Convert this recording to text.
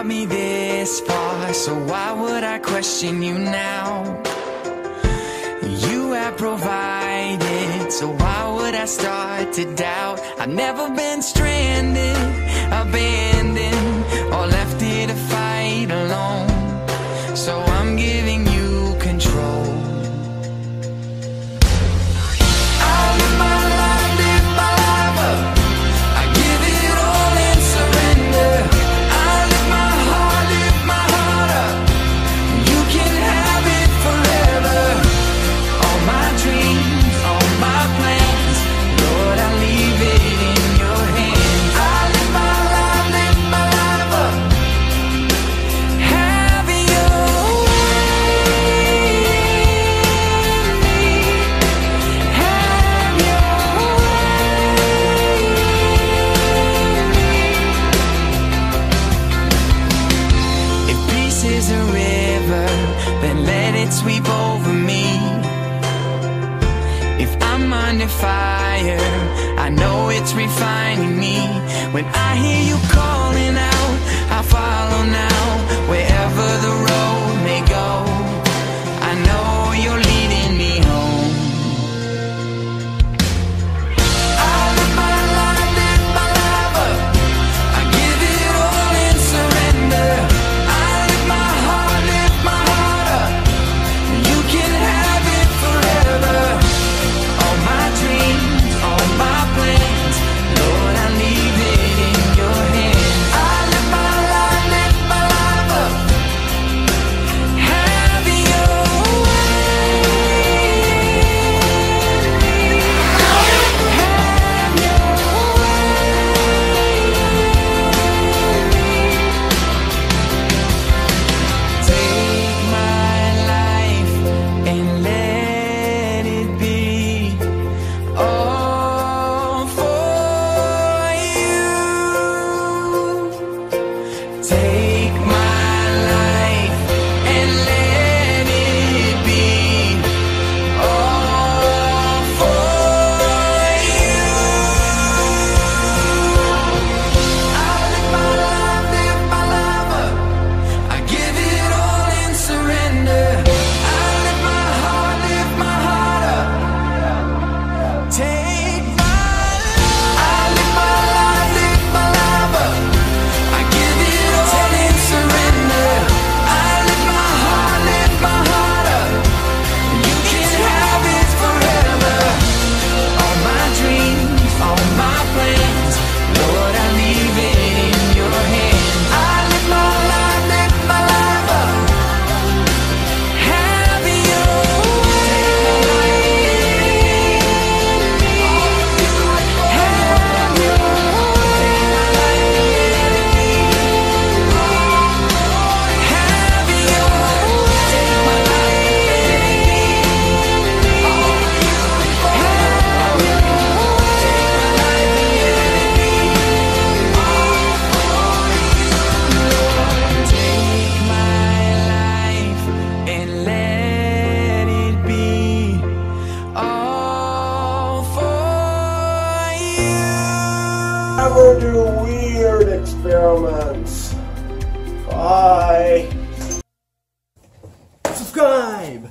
got me this far, so why would I question you now? You have provided, so why would I start to doubt? I've never been stranded, abandoned river, then let it sweep over me. If I'm under fire, I know it's refining me when I hear you call. experiments. Bye. Subscribe.